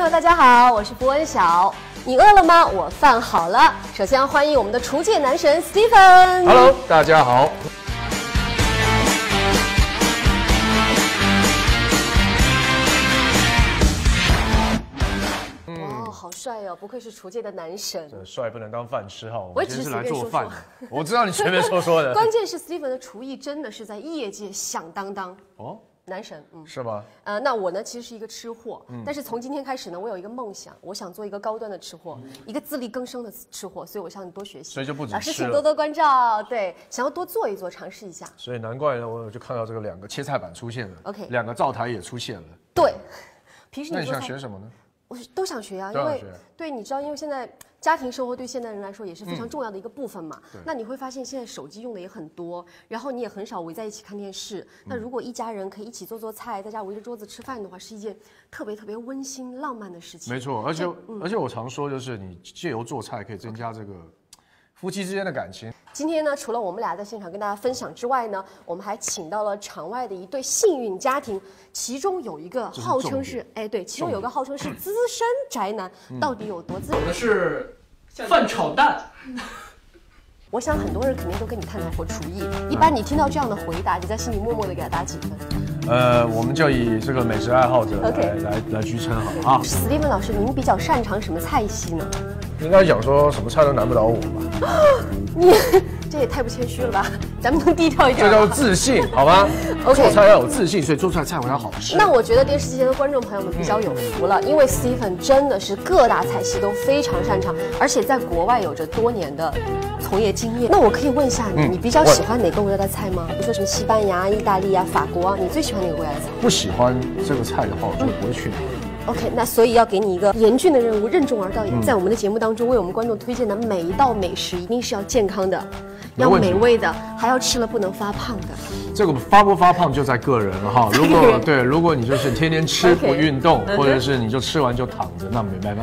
朋友，大家好，我是博文晓。你饿了吗？我饭好了。首先要欢迎我们的厨界男神 Stephen。Hello，大家好。哦，好帅哦，不愧是厨界的男神。这帅不能当饭吃哈，我只是随便做饭的。我知道你随便说说的。关键是 Stephen 的厨艺真的是在业界响当当，哦，男神。嗯。是吗？呃，那我呢，其实是一个吃货，嗯但是从今天开始呢，我有一个梦想，我想做一个高端的吃货，一个自力更生的吃货，所以我向你多学习。所以就不止老师，请多多关照。对，想要多做一做，尝试一下。所以难怪呢，我就看到这个两个切菜板出现了 OK 两个灶台也出现了。对，平时那你你做菜想学什么呢？我都想学啊，因为对，你知道，因为现在家庭生活对现代人来说也是非嗯常重要的一个部分嘛。那你会发现现在手机用的也很多，然后你也很少围在一起看电视。那嗯如果一家人可以一起做做菜，在家围着桌子吃饭的话，是一件特别特别温馨浪漫的事情。没错，而且嗯而且我常说，就是你借由做菜可以增加这个夫妻之间的感情。今天呢，除了我们俩在现场跟大家分享之外呢，我们还请到了场外的一对幸运家庭，其中有一个号称是哎对，其中有个号称是资深宅男，嗯到底有多资深？我的是饭炒蛋，我想很多人肯定都跟你探讨过厨艺，一般你听到这样的回答，你在心里默默的给他打几分呃，我们就以这个美食爱好者来 OK 来来居称好了啊。史蒂芬老师，您比较擅长什么菜系呢？应该讲说什么菜都难不倒我吧，你这也太不谦虚了吧？咱们能低调一点吗？这叫自信，好吗做菜要有自信，所以做出来菜我要好吃。那我觉得电视机前的观众朋友们比较有福了，因为 Stephen 真的是各大菜系都非常擅长，而且在国外有着多年的从业经验。那我可以问一下你，嗯你比较喜欢哪个国家的菜吗？比如说什么西班牙、意大利啊、法国啊，你最喜欢哪个国家的菜不喜欢这个菜的话，我就不会去。？OK，那所以要给你一个严峻的任务，任重而道嗯远，在我们的节目当中为我们观众推荐的每一道美食，一定是要健康的，要美味的，还要吃了不能发胖的。这个发不发胖就在个人了哈。如果对，如果你就是天天吃不运动，或者是你就吃完就躺着，那没办法